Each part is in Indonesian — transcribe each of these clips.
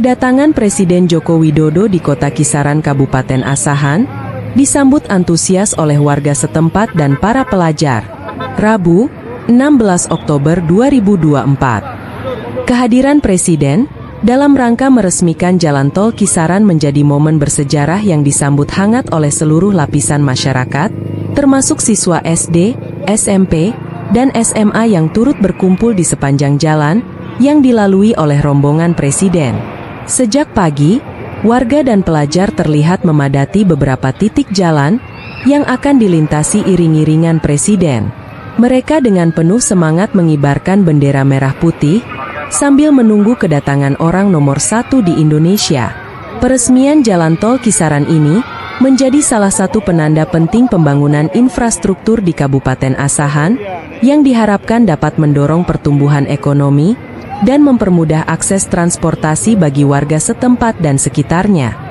Kedatangan Presiden Joko Widodo di kota kisaran Kabupaten Asahan disambut antusias oleh warga setempat dan para pelajar. Rabu, 16 Oktober 2024. Kehadiran Presiden dalam rangka meresmikan jalan tol kisaran menjadi momen bersejarah yang disambut hangat oleh seluruh lapisan masyarakat, termasuk siswa SD, SMP, dan SMA yang turut berkumpul di sepanjang jalan yang dilalui oleh rombongan Presiden. Sejak pagi, warga dan pelajar terlihat memadati beberapa titik jalan yang akan dilintasi iring-iringan presiden. Mereka dengan penuh semangat mengibarkan bendera merah putih sambil menunggu kedatangan orang nomor satu di Indonesia. Peresmian jalan tol kisaran ini menjadi salah satu penanda penting pembangunan infrastruktur di Kabupaten Asahan yang diharapkan dapat mendorong pertumbuhan ekonomi dan mempermudah akses transportasi bagi warga setempat dan sekitarnya.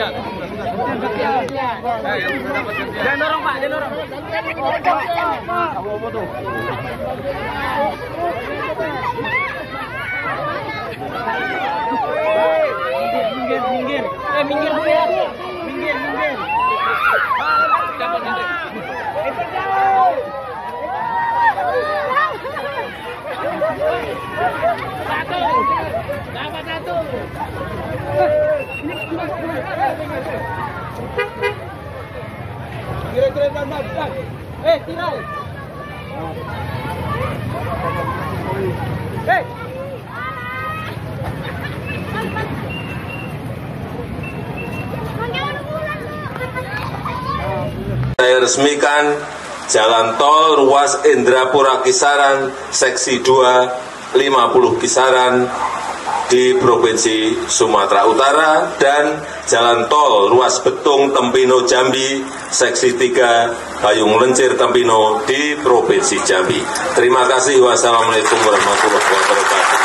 Jangan dorong Pak, jangan dorong. Kamu apa tuh? Minggir, minggir, Eh, minggir, minggir. Minggir, minggir. Dapat, dapat. Itu jauh. Satu. Dapat satu. Saya resmikan jalan tol ruas Indrapura Kisaran seksi 2 50 Kisaran di Provinsi Sumatera Utara dan jalan tol ruas Betung Tempino Jambi seksi 3 Payung Lencir Tempino di Provinsi Jambi. Terima kasih. Wassalamualaikum warahmatullahi wabarakatuh.